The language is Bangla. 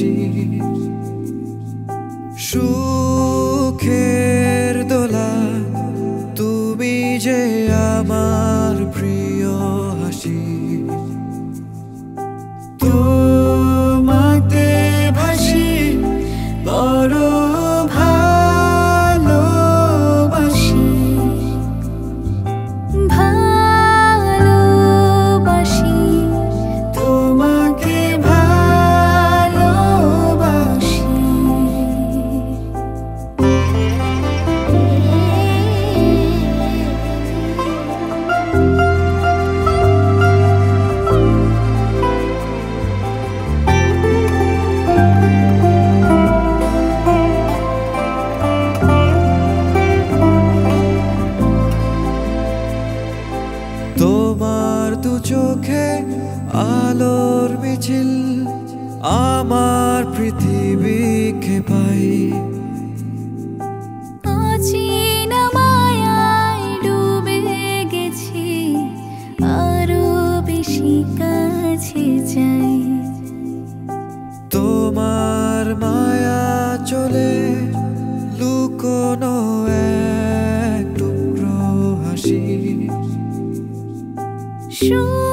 হাসি সুখের দোলা তুমি যে আমার প্রিয় হাসি। দু চোখে আলোর মিছিল আমার পৃথিবীকে পাই। অচেনা মায়ায় ডুবে গেছি আরও বেশি কাছে চাই। তোমার মায়া চলে লুকোনো 束